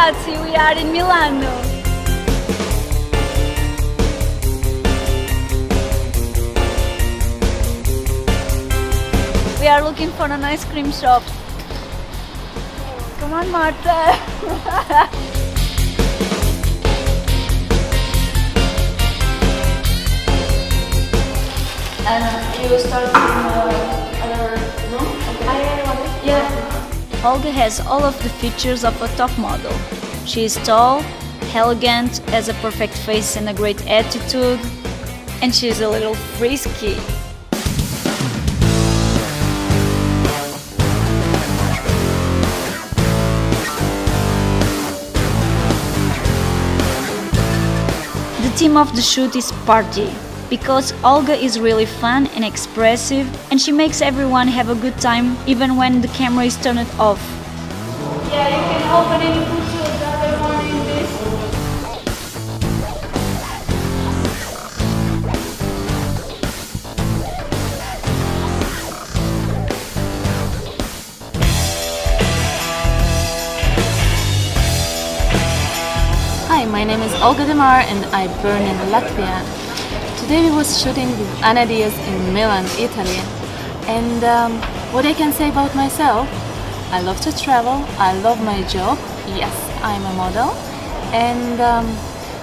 ragazzi, we are in Milano. We are looking for an ice cream shop. Come on, Marta. and you start in uh, other room? Okay. Yeah. Olga has all of the features of a top model. She is tall, elegant, has a perfect face and a great attitude, and she is a little frisky. The theme of the shoot is party, because Olga is really fun and expressive and she makes everyone have a good time even when the camera is turned off. Yeah, you can open and put the other one in this. Hi, my name is Olga de Mar and I burn in Latvia. Today we was shooting with Ana Dias in Milan, Italy. And um, what I can say about myself, I love to travel, I love my job, yes, I'm a model. And um,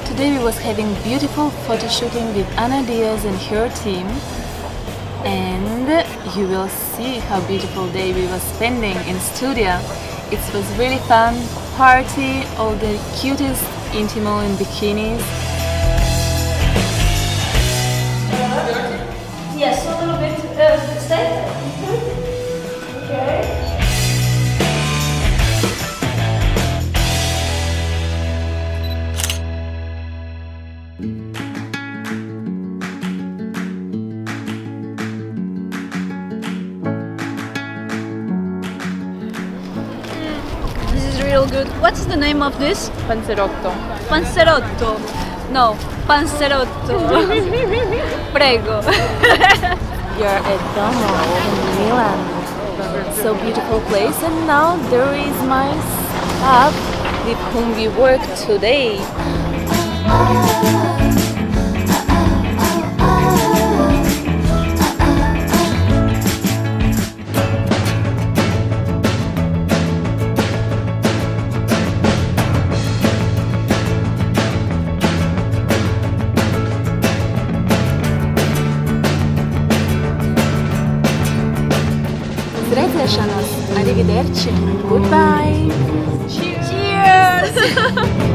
today we was having beautiful photo shooting with Ana Dias and her team. And you will see how beautiful day we was spending in studio. It was really fun, party, all the cutest intimo in bikinis. Good. What's the name of this? Panzerotto. Panzerotto. No, panzerotto. Prego. You're at Duomo in Milan. So beautiful place and now there is my staff with whom we work today. Uz redzēšanos! Arrivederci! Goodbye! Cheers! Cheers!